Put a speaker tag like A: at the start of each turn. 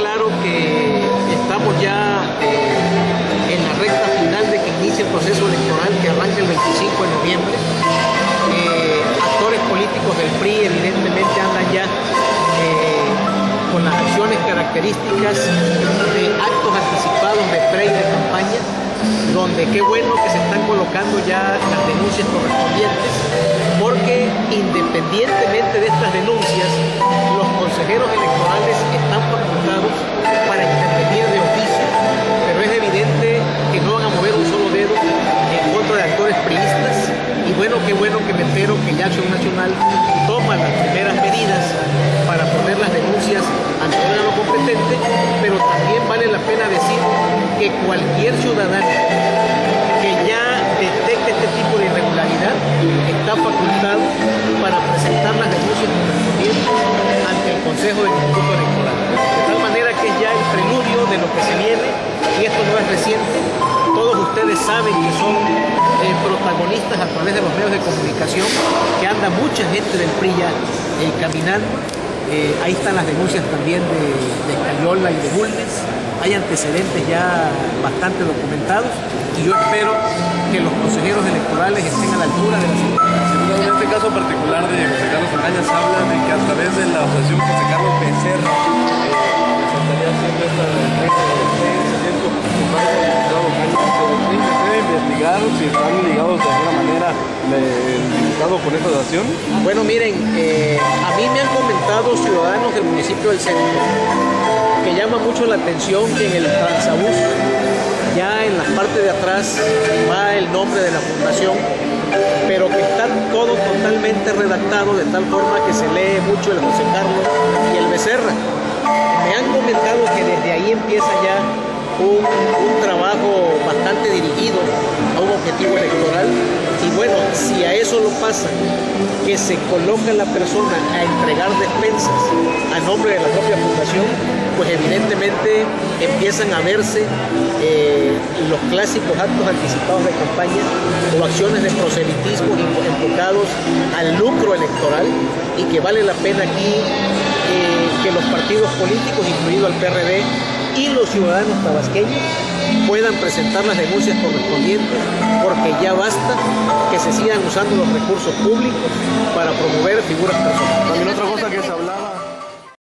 A: claro que estamos ya eh, en la recta final de que inicie el proceso electoral que arranca el 25 de noviembre. Eh, actores políticos del PRI evidentemente andan ya eh, con las acciones características de actos anticipados de pre y de campaña, donde qué bueno que se están colocando ya las denuncias correspondientes, porque independientemente de estas denuncias, los consejeros electorales bueno que me entero que ya Acción Nacional toma las primeras medidas para poner las denuncias ante el órgano competente, pero también vale la pena decir que cualquier ciudadano que ya detecte este tipo de irregularidad está facultado para presentar las denuncias correspondientes ante el Consejo del Instituto Electoral. De tal manera que ya el preludio de lo que se viene y esto no es reciente. Todos ustedes saben que son a través de los medios de comunicación, que anda mucha gente del PRI ya eh, caminando. Eh, ahí están las denuncias también de, de Cayola y de Bulnes. Hay antecedentes ya bastante documentados y yo espero que los consejeros electorales estén a la altura de la situación.
B: En este caso particular de José Carlos Arañas habla de que a través de la asociación José Carlos Becerra eh, se estaría haciendo esta el diputado esta?
A: Bueno, miren, eh, a mí me han comentado ciudadanos del municipio del centro que llama mucho la atención que en el Transabús, ya en la parte de atrás, va el nombre de la fundación, pero que está todo totalmente redactado de tal forma que se lee mucho el José Carlos y el Becerra. Me han comentado que desde ahí empieza ya un trabajo dirigido a un objetivo electoral y bueno, si a eso lo pasa, que se coloca la persona a entregar despensas a nombre de la propia fundación, pues evidentemente empiezan a verse eh, los clásicos actos anticipados de campaña o acciones de proselitismo enfocados al lucro electoral y que vale la pena aquí eh, que los partidos políticos, incluido el PRD, y los ciudadanos tabasqueños puedan presentar las denuncias correspondientes porque ya basta que se sigan usando los recursos públicos para promover figuras personales.